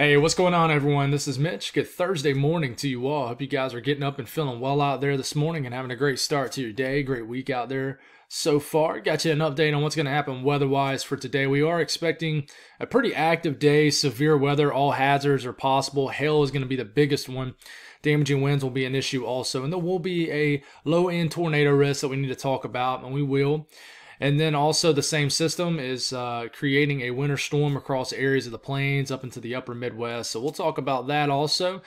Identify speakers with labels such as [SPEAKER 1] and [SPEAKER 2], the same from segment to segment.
[SPEAKER 1] Hey, what's going on, everyone? This is Mitch. Good Thursday morning to you all. Hope you guys are getting up and feeling well out there this morning and having a great start to your day. Great week out there so far. Got you an update on what's going to happen weather wise for today. We are expecting a pretty active day, severe weather. All hazards are possible. Hail is going to be the biggest one. Damaging winds will be an issue also. And there will be a low end tornado risk that we need to talk about, and we will. And then also the same system is uh, creating a winter storm across areas of the plains up into the upper Midwest. So we'll talk about that also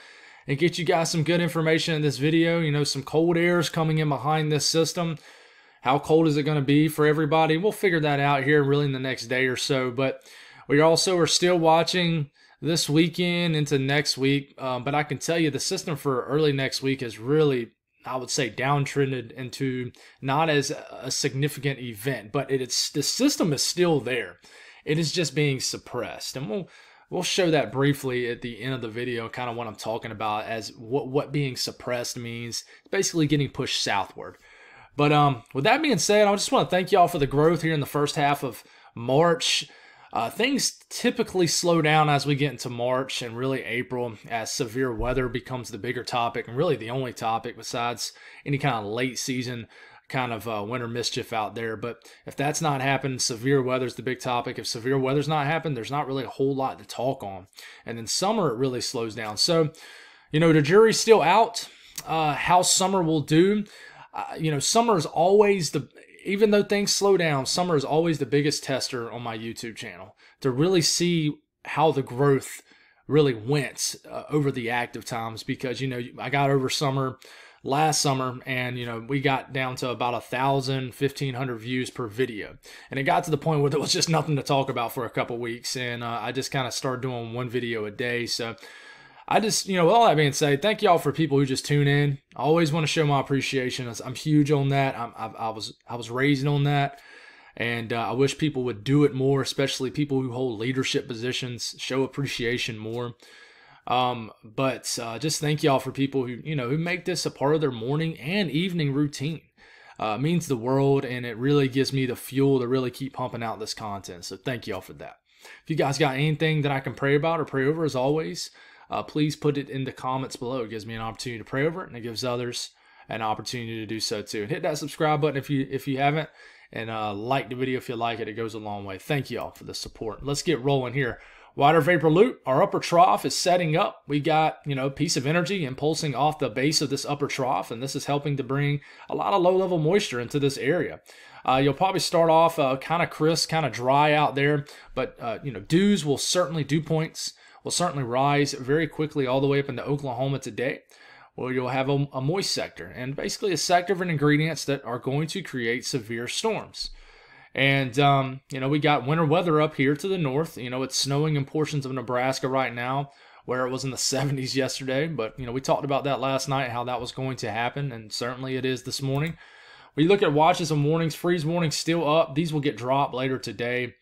[SPEAKER 1] and get you guys some good information in this video. You know, some cold air is coming in behind this system. How cold is it going to be for everybody? We'll figure that out here really in the next day or so. But we also are still watching this weekend into next week. Um, but I can tell you the system for early next week is really I would say downtrended into not as a significant event, but it's the system is still there. It is just being suppressed, and we'll we'll show that briefly at the end of the video. Kind of what I'm talking about as what what being suppressed means. It's basically getting pushed southward. But um, with that being said, I just want to thank y'all for the growth here in the first half of March. Uh, things typically slow down as we get into March and really April as severe weather becomes the bigger topic and really the only topic besides any kind of late season kind of uh, winter mischief out there. But if that's not happened, severe weather is the big topic. If severe weather's not happened, there's not really a whole lot to talk on. And then summer, it really slows down. So, you know, the jury's still out. Uh, how summer will do. Uh, you know, summer is always the even though things slow down, summer is always the biggest tester on my YouTube channel to really see how the growth really went uh, over the active times because you know I got over summer last summer and you know we got down to about a thousand fifteen hundred views per video. And it got to the point where there was just nothing to talk about for a couple weeks and uh, i just kind of started doing one video a day. So I just, you know, with all that being said, thank y'all for people who just tune in. I always want to show my appreciation. I'm huge on that. I'm, I, I was I was raised on that, and uh, I wish people would do it more, especially people who hold leadership positions. Show appreciation more. Um, but uh, just thank y'all for people who you know who make this a part of their morning and evening routine. Uh, means the world, and it really gives me the fuel to really keep pumping out this content. So thank y'all for that. If you guys got anything that I can pray about or pray over, as always uh, please put it in the comments below. It gives me an opportunity to pray over it, and it gives others an opportunity to do so too. And hit that subscribe button if you if you haven't, and uh, like the video if you like it. It goes a long way. Thank you all for the support. Let's get rolling here. Water vapor loop, our upper trough is setting up. We got, you know, piece of energy impulsing off the base of this upper trough, and this is helping to bring a lot of low level moisture into this area. Uh, you'll probably start off uh, kind of crisp, kind of dry out there, but, uh, you know, dews will certainly, dew points will certainly rise very quickly all the way up into Oklahoma today, where you'll have a, a moist sector and basically a sector of ingredients that are going to create severe storms. And, um, you know, we got winter weather up here to the north. You know, it's snowing in portions of Nebraska right now where it was in the 70s yesterday. But, you know, we talked about that last night, how that was going to happen. And certainly it is this morning. You look at watches and warnings, freeze warnings still up. These will get dropped later today.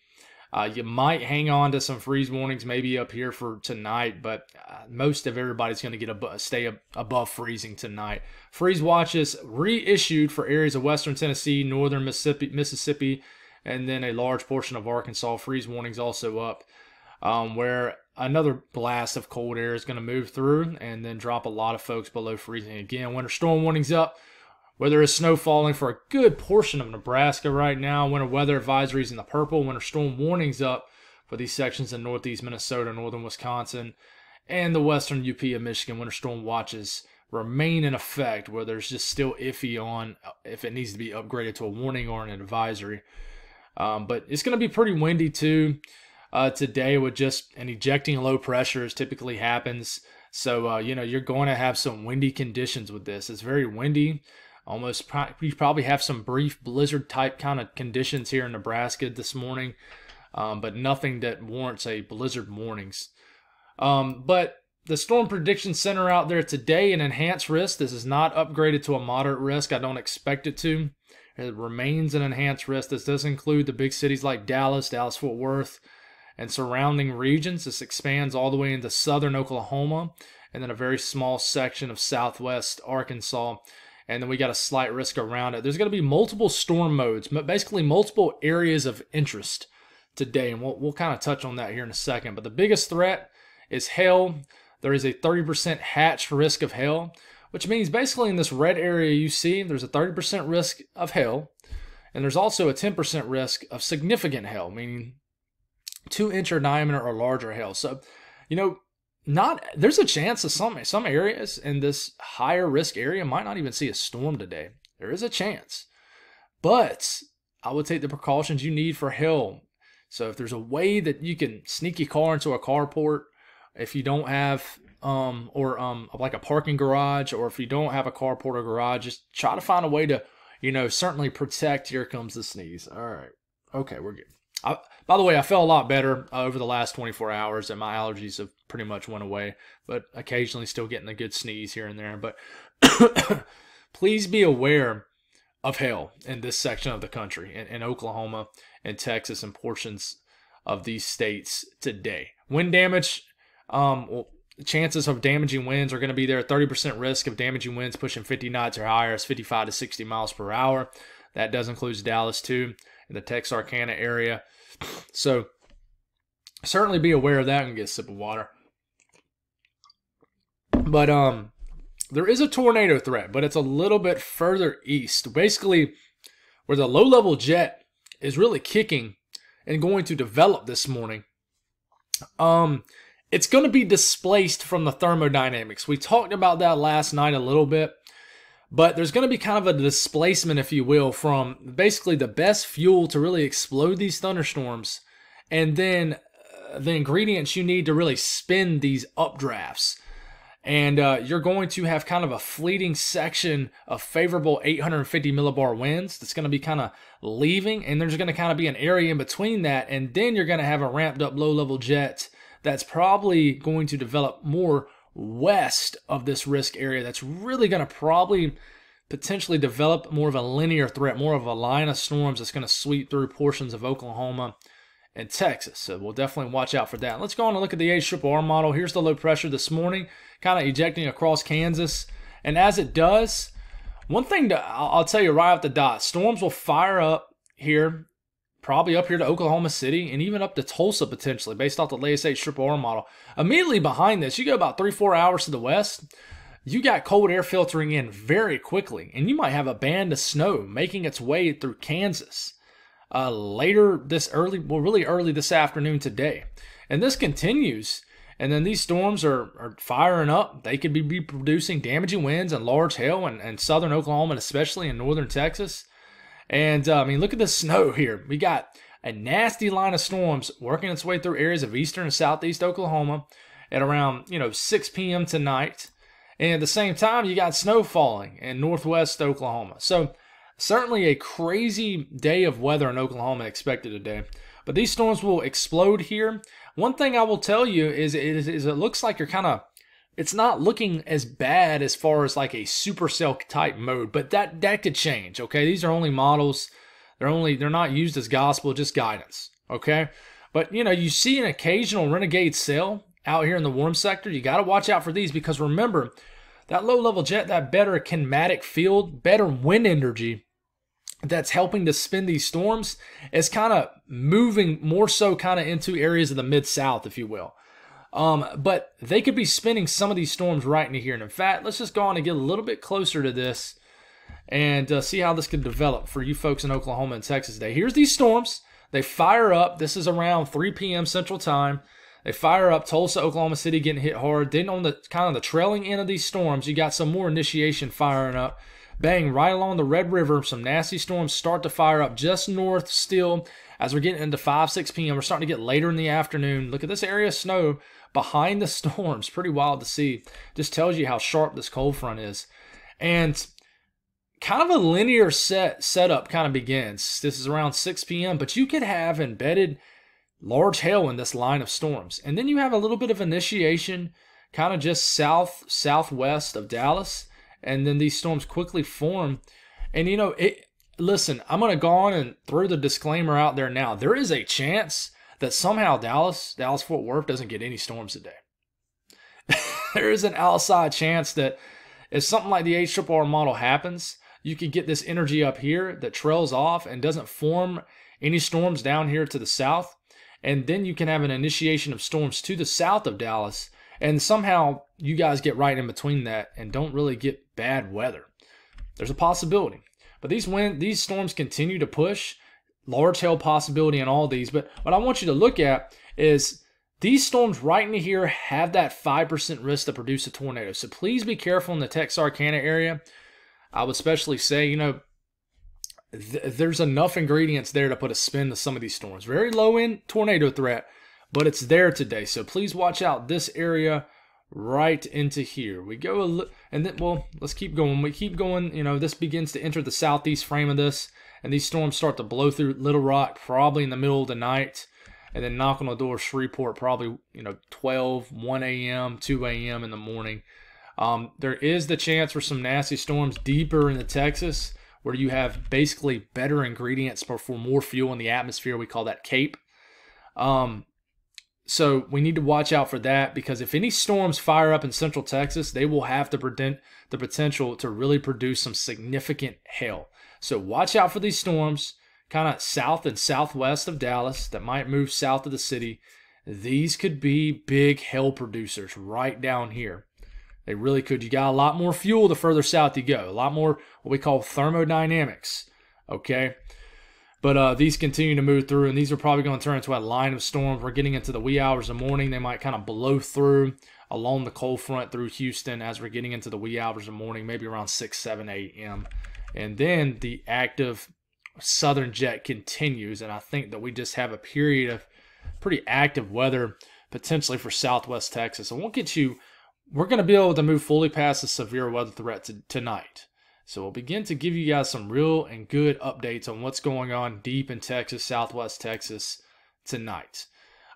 [SPEAKER 1] Uh, you might hang on to some freeze warnings maybe up here for tonight, but uh, most of everybody's going to get a stay ab- above freezing tonight. Freeze watches reissued for areas of western Tennessee, northern Mississippi, Mississippi, and then a large portion of Arkansas. Freeze warnings also up, um, where another blast of cold air is going to move through and then drop a lot of folks below freezing again. Winter storm warnings up where there is snow falling for a good portion of Nebraska right now. Winter weather advisories in the purple, winter storm warnings up for these sections in northeast Minnesota, northern Wisconsin, and the western UP of Michigan. Winter storm watches remain in effect, where there's just still iffy on if it needs to be upgraded to a warning or an advisory. Um, but it's going to be pretty windy too uh, today with just an ejecting low pressure as typically happens. So, uh, you know, you're going to have some windy conditions with this. It's very windy. Almost, we probably have some brief blizzard type kind of conditions here in Nebraska this morning, um, but nothing that warrants a blizzard warnings. Um, but the Storm Prediction Center out there today, an enhanced risk. This is not upgraded to a moderate risk. I don't expect it to. It remains an enhanced risk. This does include the big cities like Dallas, Dallas Fort Worth, and surrounding regions. This expands all the way into southern Oklahoma and then a very small section of southwest Arkansas and then we got a slight risk around it. There's going to be multiple storm modes, but basically multiple areas of interest today, and we'll, we'll kind of touch on that here in a second. But the biggest threat is hail. There is a 30% hatch risk of hail, which means basically in this red area you see, there's a 30% risk of hail, and there's also a 10% risk of significant hail, meaning two inch or diameter or larger hail. So, you know, not there's a chance that some some areas in this higher risk area might not even see a storm today. There is a chance. But I would take the precautions you need for hail. So if there's a way that you can sneak your car into a carport, if you don't have um or um like a parking garage, or if you don't have a carport or garage, just try to find a way to, you know, certainly protect. Here comes the sneeze. All right. Okay, we're good. I, by the way, I felt a lot better uh, over the last 24 hours, and my allergies have pretty much went away. But occasionally, still getting a good sneeze here and there. But please be aware of hail in this section of the country, in, in Oklahoma and Texas, and portions of these states today. Wind damage, um, well, chances of damaging winds are going to be there. 30% risk of damaging winds pushing 50 knots or higher is 55 to 60 miles per hour. That does include Dallas too, in the Texarkana area. So certainly be aware of that and get a sip of water. But um there is a tornado threat, but it's a little bit further east. Basically, where the low level jet is really kicking and going to develop this morning. Um, it's going to be displaced from the thermodynamics. We talked about that last night a little bit, but there's going to be kind of a displacement, if you will, from basically the best fuel to really explode these thunderstorms, and then uh, the ingredients you need to really spin these updrafts. And uh, you're going to have kind of a fleeting section of favorable 850 millibar winds that's going to be kind of leaving, and there's going to kind of be an area in between that, and then you're going to have a ramped up low level jet that's probably going to develop more west of this risk area. That's really going to probably potentially develop more of a linear threat, more of a line of storms that's going to sweep through portions of Oklahoma and Texas. So we'll definitely watch out for that. Let's go on and look at the HRRR model. Here's the low pressure this morning, kind of ejecting across Kansas. And as it does, one thing to, I'll tell you right off the dot, storms will fire up here, probably up here to Oklahoma City and even up to Tulsa potentially, based off the latest HRRR model. Immediately behind this, you go about three, four hours to the west, you got cold air filtering in very quickly, and you might have a band of snow making its way through Kansas uh, later this early, well, really early this afternoon today. And this continues. And then these storms are, are firing up. They could be, be producing damaging winds and large hail in, in southern Oklahoma and especially in northern Texas. And uh, I mean, look at the snow here. We got a nasty line of storms working its way through areas of eastern and southeast Oklahoma at around, you know, 6 p.m. tonight. And at the same time, you got snow falling in northwest Oklahoma. So Certainly a crazy day of weather in Oklahoma expected today. But these storms will explode here. One thing I will tell you is, is, is it looks like you're kind of it's not looking as bad as far as like a supercell type mode, but that that could change. Okay, these are only models. They're only they're not used as gospel, just guidance. Okay, but you know you see an occasional renegade cell out here in the warm sector. You got to watch out for these because remember that low level jet, that better kinematic field, better wind energy that's helping to spin these storms is kind of moving more so kind of into areas of the mid south, if you will. Um, but they could be spinning some of these storms right into here. And in fact, let's just go on and get a little bit closer to this and uh, see how this could develop for you folks in Oklahoma and Texas today. Here's these storms. They fire up. This is around 3 p.m. Central Time. They fire up Tulsa, Oklahoma City getting hit hard. Then on the kind of the trailing end of these storms, you got some more initiation firing up. Bang, right along the Red River, some nasty storms start to fire up just north still as we're getting into 5, 6 p.m. We're starting to get later in the afternoon. Look at this area of snow behind the storms. Pretty wild to see. Just tells you how sharp this cold front is. And kind of a linear set setup kind of begins. This is around 6 p.m., but you could have embedded large hail in this line of storms. And then you have a little bit of initiation kind of just south southwest of Dallas and then these storms quickly form. And you know, it listen, I'm going to go on and throw the disclaimer out there now. There is a chance that somehow Dallas, Dallas Fort Worth doesn't get any storms today. there is an outside chance that if something like the HRRR model happens, you could get this energy up here that trails off and doesn't form any storms down here to the south. and then you can have an initiation of storms to the south of Dallas, and somehow you guys get right in between that and don't really get bad weather. There's a possibility. But these wind these storms continue to push. Large hail possibility in all these. But what I want you to look at is these storms right in here have that 5% risk to produce a tornado. So please be careful in the Texarkana area. I would especially say, you know, th- there's enough ingredients there to put a spin to some of these storms. Very low end tornado threat, but it's there today. So please watch out this area right into here. We go a and then well, let's keep going. We keep going, you know, this begins to enter the southeast frame of this and these storms start to blow through Little Rock probably in the middle of the night and then knock on the door of Shreveport probably, you know, 12, 1 a.m., 2 a.m. in the morning. Um, there is the chance for some nasty storms deeper into Texas where you have basically better ingredients for, more fuel in the atmosphere. We call that CAPE. Um, so we need to watch out for that because if any storms fire up in central Texas, they will have the, the potential to really produce some significant hail. So watch out for these storms kind of south and southwest of Dallas that might move south of the city. These could be big hail producers right down here. They really could. You got a lot more fuel the further south you go, a lot more what we call thermodynamics. Okay. But uh, these continue to move through, and these are probably going to turn into a line of storms. We're getting into the wee hours of morning. They might kind of blow through along the cold front through Houston as we're getting into the wee hours of morning, maybe around 6, 7 a.m. And then the active southern jet continues, and I think that we just have a period of pretty active weather potentially for southwest Texas. And we'll get you we're going to be able to move fully past the severe weather threat to, tonight. So we'll begin to give you guys some real and good updates on what's going on deep in Texas, Southwest Texas tonight.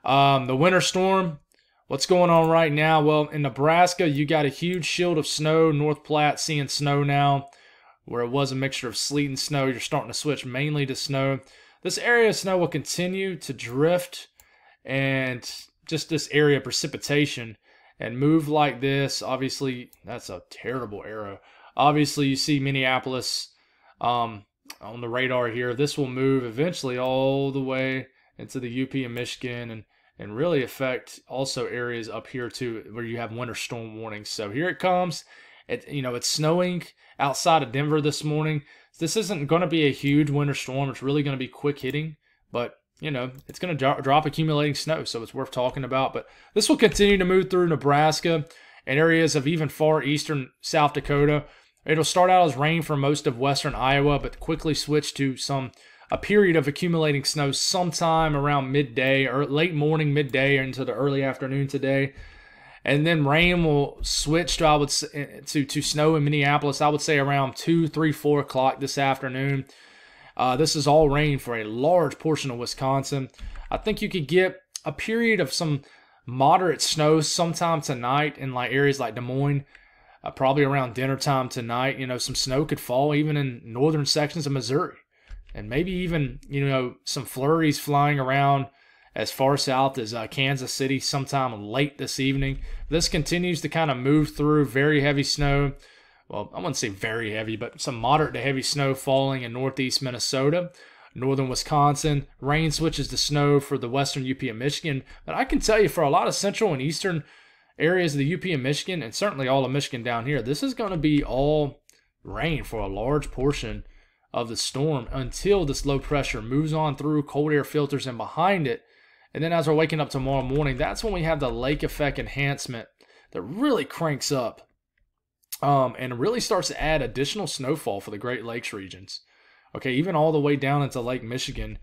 [SPEAKER 1] Um, the winter storm, what's going on right now? Well, in Nebraska, you got a huge shield of snow. North Platte seeing snow now, where it was a mixture of sleet and snow. You're starting to switch mainly to snow. This area of snow will continue to drift and just this area of precipitation and move like this. Obviously, that's a terrible arrow. Obviously, you see Minneapolis um, on the radar here. This will move eventually all the way into the UP and Michigan and, and really affect also areas up here too where you have winter storm warnings. So here it comes. It, you know, it's snowing outside of Denver this morning. This isn't going to be a huge winter storm. It's really going to be quick hitting, but you know, it's going to drop, drop accumulating snow, so it's worth talking about. But this will continue to move through Nebraska and areas of even far eastern South Dakota. It'll start out as rain for most of western Iowa, but quickly switch to some a period of accumulating snow sometime around midday or late morning, midday, into the early afternoon today. And then rain will switch to I would say, to to snow in Minneapolis. I would say around two, three, four o'clock this afternoon. Uh, this is all rain for a large portion of Wisconsin. I think you could get a period of some moderate snow sometime tonight in like areas like Des Moines. Uh, probably around dinner time tonight, you know, some snow could fall even in northern sections of Missouri. And maybe even, you know, some flurries flying around as far south as uh, Kansas City sometime late this evening. This continues to kind of move through very heavy snow well, I wouldn't say very heavy, but some moderate to heavy snow falling in northeast Minnesota, northern Wisconsin. Rain switches to snow for the western UP and Michigan. But I can tell you for a lot of central and eastern areas of the UP and Michigan, and certainly all of Michigan down here, this is going to be all rain for a large portion of the storm until this low pressure moves on through cold air filters and behind it. And then as we're waking up tomorrow morning, that's when we have the lake effect enhancement that really cranks up um, and really starts to add additional snowfall for the Great Lakes regions. Okay, even all the way down into Lake Michigan,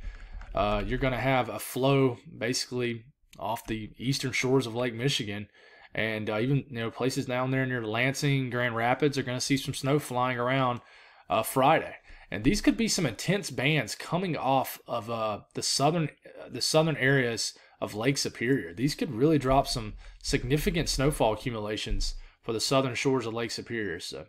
[SPEAKER 1] uh, you're going to have a flow basically off the eastern shores of Lake Michigan. And uh, even you know places down there near Lansing, Grand Rapids are going to see some snow flying around uh, Friday. And these could be some intense bands coming off of uh, the southern the southern areas of Lake Superior. These could really drop some significant snowfall accumulations for the southern shores of Lake Superior. So,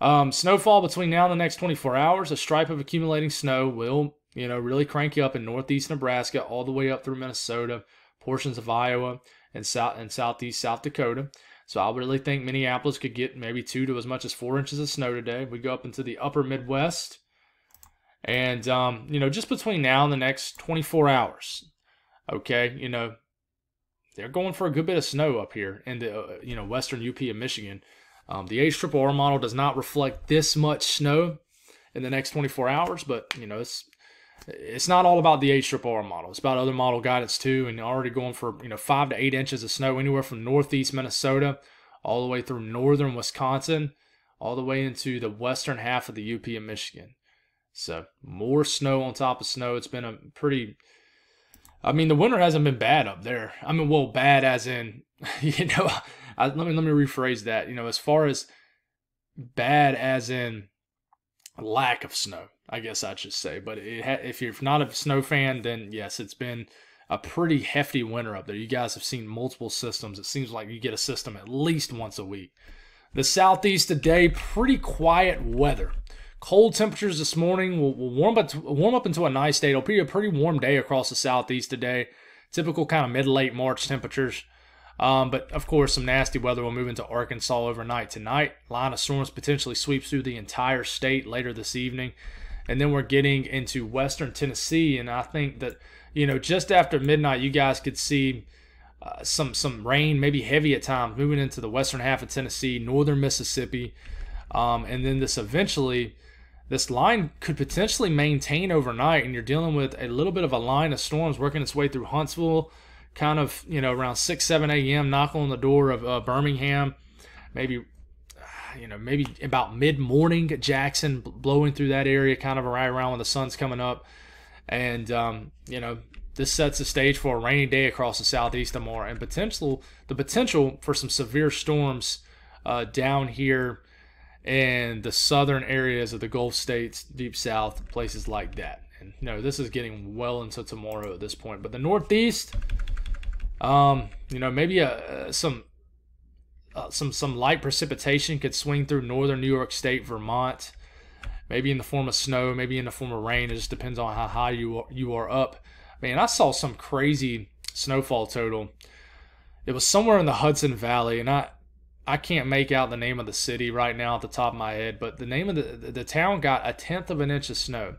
[SPEAKER 1] um, snowfall between now and the next 24 hours. A stripe of accumulating snow will, you know, really crank you up in northeast Nebraska all the way up through Minnesota, portions of Iowa, and south and southeast South Dakota. So I really think Minneapolis could get maybe two to as much as four inches of snow today. We go up into the upper Midwest. And, um, you know, just between now and the next 24 hours, Okay, you know, they're going for a good bit of snow up here in the uh, you know western UP of Michigan. Um, the H triple R model does not reflect this much snow in the next 24 hours, but you know it's it's not all about the H triple R model. It's about other model guidance too, and already going for you know five to eight inches of snow anywhere from northeast Minnesota all the way through northern Wisconsin, all the way into the western half of the UP of Michigan. So more snow on top of snow. It's been a pretty I mean, the winter hasn't been bad up there. I mean, well, bad as in, you know, I, let me let me rephrase that. You know, as far as bad as in lack of snow, I guess I should say. But ha- if you're not a snow fan, then yes, it's been a pretty hefty winter up there. You guys have seen multiple systems. It seems like you get a system at least once a week. The southeast today, pretty quiet weather. Cold temperatures this morning will, will warm up warm up into a nice day. It'll be a pretty warm day across the southeast today. Typical kind of mid late March temperatures. Um, but of course, some nasty weather will move into Arkansas overnight tonight. Line of storms potentially sweeps through the entire state later this evening. And then we're getting into western Tennessee. And I think that, you know, just after midnight, you guys could see uh, some, some rain, maybe heavy at times, moving into the western half of Tennessee, northern Mississippi. Um, and then this eventually this line could potentially maintain overnight, and you're dealing with a little bit of a line of storms working its way through Huntsville, kind of you know around six seven a.m. knock on the door of uh, Birmingham, maybe you know maybe about mid morning Jackson, blowing through that area, kind of right around when the sun's coming up, and um, you know this sets the stage for a rainy day across the southeast tomorrow, and potential the potential for some severe storms uh, down here and the southern areas of the Gulf states, deep south, places like that. And you know, this is getting well into tomorrow at this point. But the Northeast, um, you know, maybe a, a some uh, some some light precipitation could swing through northern New York State, Vermont, maybe in the form of snow, maybe in the form of rain. It just depends on how high you are, you are up. Man, I saw some crazy snowfall total. It was somewhere in the Hudson Valley, and I I can't make out the name of the city right now at the top of my head, but the name of the the town got a tenth of an inch of snow.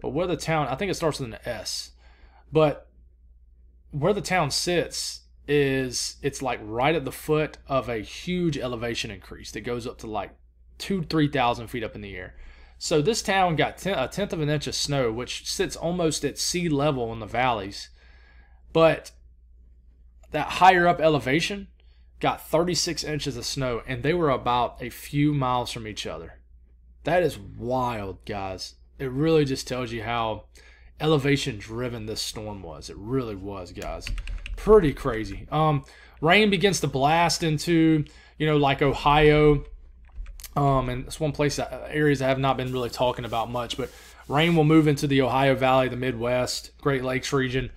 [SPEAKER 1] But where the town, I think it starts with an S, but where the town sits is it's like right at the foot of a huge elevation increase that goes up to like two three thousand feet up in the air. So this town got ten, a tenth of an inch of snow, which sits almost at sea level in the valleys, but that higher up elevation got 36 inches of snow, and they were about a few miles from each other. That is wild, guys. It really just tells you how elevation driven this storm was. It really was, guys. Pretty crazy. Um, rain begins to blast into, you know, like Ohio. Um, and it's one place that, uh, areas I have not been really talking about much, but rain will move into the Ohio Valley, the Midwest, Great Lakes region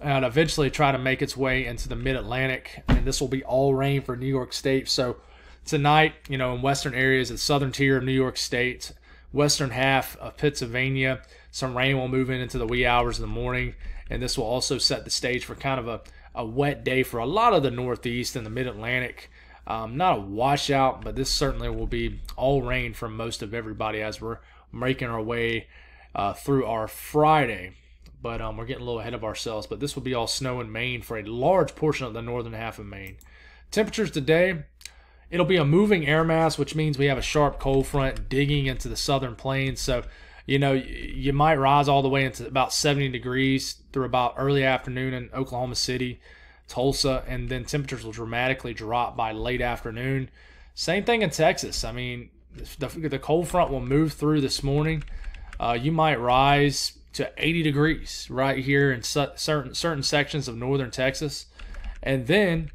[SPEAKER 1] and eventually try to make its way into the mid Atlantic. And this will be all rain for New York State. So tonight, you know, in western areas, the southern tier of New York State, western half of Pennsylvania, some rain will move in into the wee hours of the morning. And this will also set the stage for kind of a, a wet day for a lot of the Northeast and the mid Atlantic. Um, not a washout, but this certainly will be all rain for most of everybody as we're making our way uh, through our Friday but um, we're getting a little ahead of ourselves. But this will be all snow in Maine for a large portion of the northern half of Maine. Temperatures today, it'll be a moving air mass, which means we have a sharp cold front digging into the southern plains. So, you know, you might rise all the way into about 70 degrees through about early afternoon in Oklahoma City, Tulsa, and then temperatures will dramatically drop by late afternoon. Same thing in Texas. I mean, the, the cold front will move through this morning. Uh, you might rise to 80 degrees right here in certain certain sections of northern Texas, and then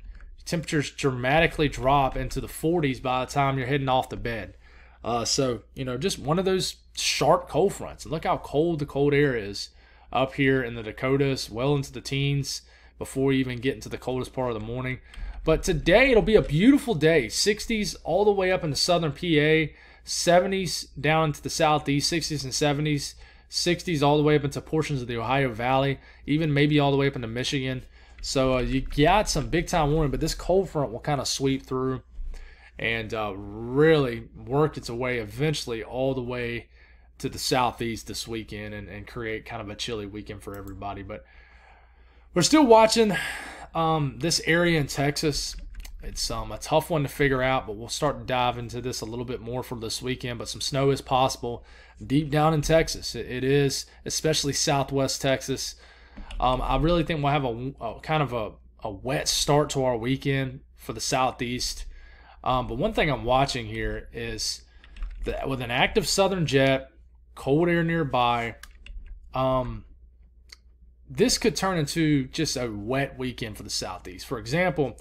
[SPEAKER 1] temperatures dramatically drop into the 40s by the time you're heading off to bed. Uh, so you know, just one of those sharp cold fronts. And look how cold the cold air is up here in the Dakotas, well into the teens before you even get into the coldest part of the morning. But today it'll be a beautiful day. 60s all the way up into southern PA, 70s down into the southeast, 60s and 70s 60s all the way up into portions of the Ohio Valley, even maybe all the way up into Michigan. So uh, you got some big time warning, but this cold front will kind of sweep through and uh, really work its way eventually all the way to the southeast this weekend and, and create kind of a chilly weekend for everybody. But We're still watching um, this area in Texas. It's um, a tough one to figure out, but we'll start to dive into this a little bit more for this weekend. But some snow is possible deep down in Texas. it, it is, especially southwest Texas. Um, I really think we'll have a, a kind of a, a, wet start to our weekend for the southeast. Um, but one thing I'm watching here is that with an active southern jet, cold air nearby, um, this could turn into just a wet weekend for the southeast. For example,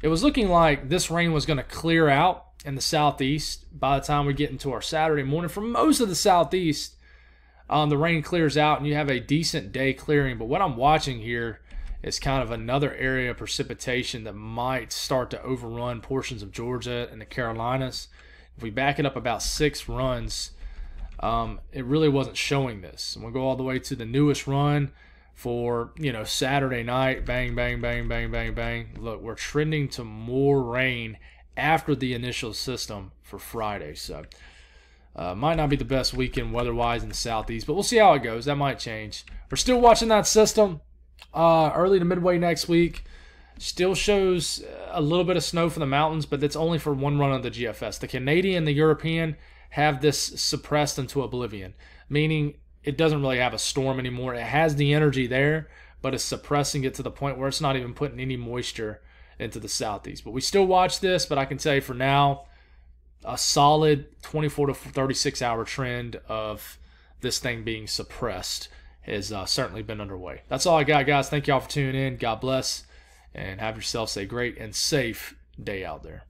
[SPEAKER 1] it was looking like this rain was going to clear out in the southeast by the time we get into our Saturday morning. For most of the southeast, um, the rain clears out and you have a decent day clearing. But what I'm watching here is kind of another area of precipitation that might start to overrun portions of Georgia and the Carolinas. If we back it up about six runs, um, it really wasn't showing this. And we'll go all the way to the newest run for you know Saturday night. Bang, bang, bang, bang, bang, bang. Look, we're trending to more rain after the initial system for Friday. So uh, might not be the best weekend weather-wise in the southeast, but we'll see how it goes. That might change. We're still watching that system uh, early to midway next week. Still shows a little bit of snow for the mountains, but that's only for one run of the GFS. The Canadian, the European have this suppressed into oblivion, meaning it doesn't really have a storm anymore. It has the energy there, but it's suppressing it to the point where it's not even putting any moisture into the southeast. But we still watch this, but I can tell you for now, a solid 24 to 36 hour trend of this thing being suppressed has uh, certainly been underway. That's all I got, guys. Thank y'all for tuning in. God bless, and have yourselves a great and safe day out there.